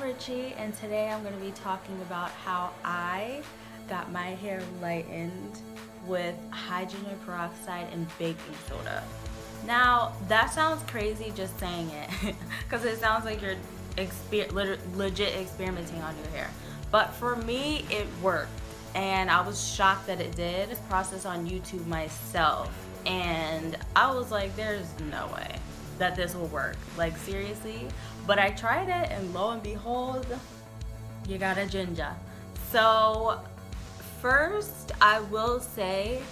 Richie and today I'm going to be talking about how I got my hair lightened with hydrogen peroxide and baking soda. Now that sounds crazy just saying it because it sounds like you're exper legit experimenting on your hair. But for me it worked and I was shocked that it did. This process on YouTube myself and I was like there's no way that this will work. Like seriously. But I tried it and lo and behold, you got a ginger. So first I will say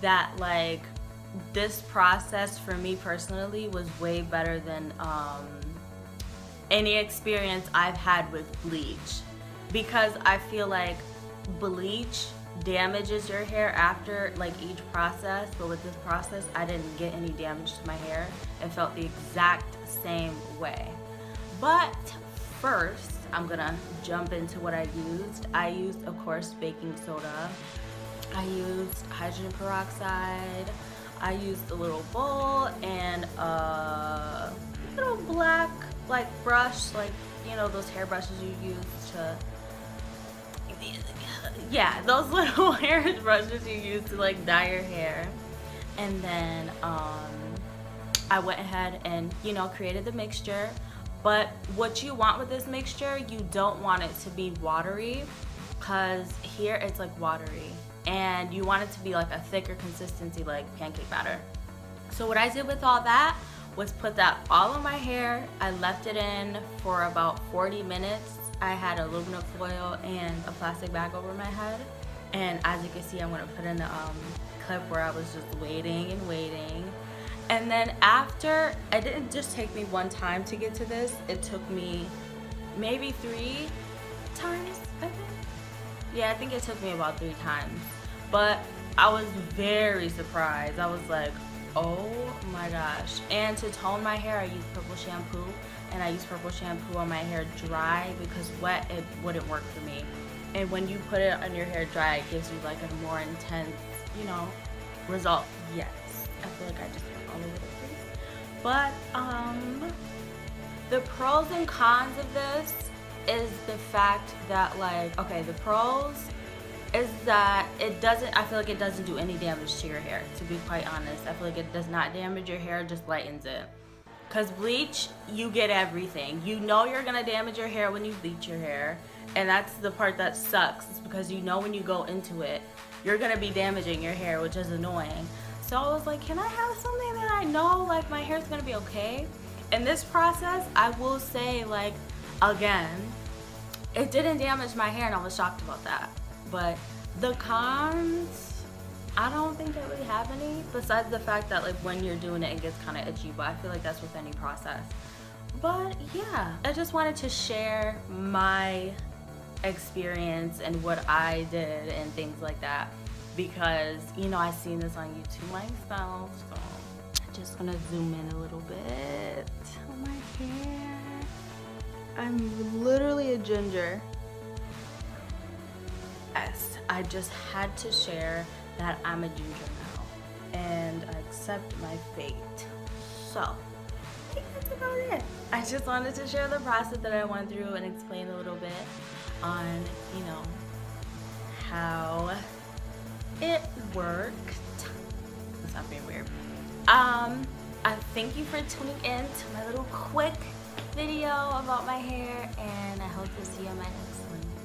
that like this process for me personally was way better than um, any experience I've had with bleach because I feel like bleach damages your hair after like each process but with this process I didn't get any damage to my hair. It felt the exact same way. But first I'm gonna jump into what I used. I used of course baking soda. I used hydrogen peroxide. I used a little bowl and a little black like brush like you know those hair brushes you use to yeah, those little hair brushes you use to like dye your hair. And then um, I went ahead and, you know, created the mixture. But what you want with this mixture, you don't want it to be watery because here it's like watery. And you want it to be like a thicker consistency like pancake batter. So what I did with all that was put that all on my hair. I left it in for about 40 minutes I had aluminum foil and a plastic bag over my head. And as you can see, I'm gonna put in the um, clip where I was just waiting and waiting. And then after, it didn't just take me one time to get to this. It took me maybe three times, I think. Yeah, I think it took me about three times. But I was very surprised. I was like, oh my gosh. And to tone my hair, I use purple shampoo and I use purple shampoo on my hair dry because wet it wouldn't work for me. And when you put it on your hair dry, it gives you like a more intense, you know, result. Yes, I feel like I just went all over the place. But um, the pros and cons of this is the fact that like, okay, the pros is that it doesn't, I feel like it doesn't do any damage to your hair, to be quite honest. I feel like it does not damage your hair, just lightens it. Because bleach, you get everything. You know you're going to damage your hair when you bleach your hair. And that's the part that sucks. It's because you know when you go into it, you're going to be damaging your hair, which is annoying. So I was like, can I have something that I know like my hair's going to be okay? In this process, I will say like, again, it didn't damage my hair and I was shocked about that. But the cons, I don't think I really have any besides the fact that like when you're doing it it gets kind of itchy but I feel like that's with any process. But yeah I just wanted to share my experience and what I did and things like that because you know I seen this on YouTube myself so I'm just gonna zoom in a little bit. On my hair. I'm literally a ginger yes I just had to share that I'm a ginger now and I accept my fate. So, I that's about it. I just wanted to share the process that I went through and explain a little bit on, you know, how it worked. That's not being weird. Um, I thank you for tuning in to my little quick video about my hair and I hope to see you in my next one.